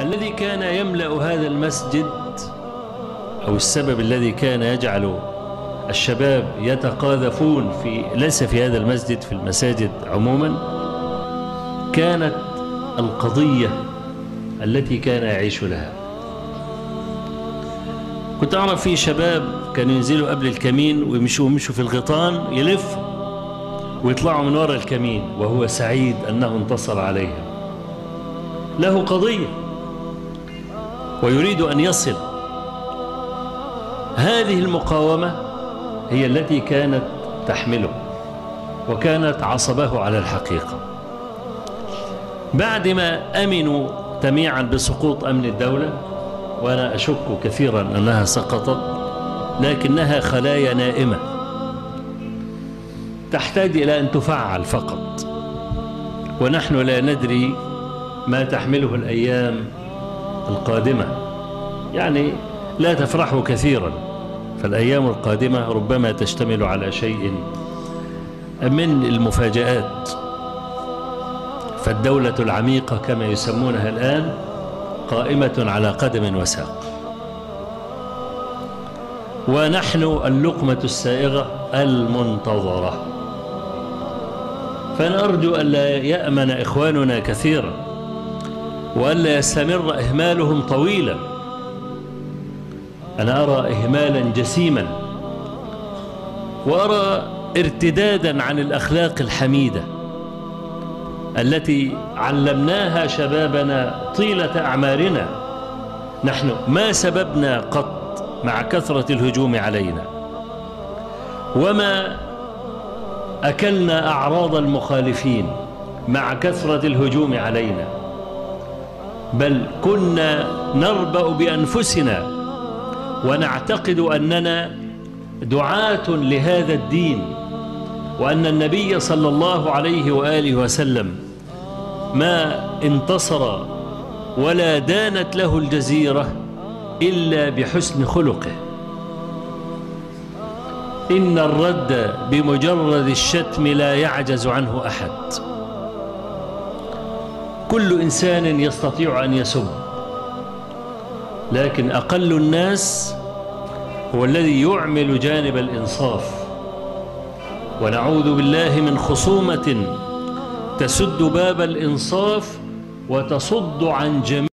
الذي كان يملأ هذا المسجد أو السبب الذي كان يجعل الشباب يتقاذفون في ليس في هذا المسجد في المساجد عموما كانت القضية التي كان يعيش لها. كنت أعرف في شباب كانوا ينزلوا قبل الكمين ويمشوا يمشوا في الغيطان يلفوا ويطلعوا من وراء الكمين وهو سعيد أنه انتصر عليهم. له قضية. ويريد أن يصل. هذه المقاومة هي التي كانت تحمله وكانت عصبه على الحقيقة. بعدما أمنوا جميعا بسقوط أمن الدولة وأنا أشك كثيرا أنها سقطت لكنها خلايا نائمة. تحتاج إلى أن تفعل فقط. ونحن لا ندري ما تحمله الأيام القادمة. يعني لا تفرح كثيرا فالأيام القادمة ربما تشتمل على شيء من المفاجآت. فالدولة العميقة كما يسمونها الآن قائمة على قدم وساق. ونحن اللقمة السائغة المنتظرة. فنرجو ألا يأمن إخواننا كثيرا وألا يستمر إهمالهم طويلا. أنا أرى إهمالا جسيما وأرى ارتدادا عن الأخلاق الحميدة التي علمناها شبابنا طيلة أعمارنا. نحن ما سببنا قط مع كثرة الهجوم علينا وما أكلنا أعراض المخالفين مع كثرة الهجوم علينا. بل كنا نربأ بأنفسنا ونعتقد أننا دعاة لهذا الدين وأن النبي صلى الله عليه وآله وسلم ما انتصر ولا دانت له الجزيرة إلا بحسن خلقه. إن الرد بمجرد الشتم لا يعجز عنه أحد. كل إنسان يستطيع أن يسب لكن أقل الناس هو الذي يعمل جانب الإنصاف. ونعوذ بالله من خصومة تسد باب الإنصاف وتصد عن جميع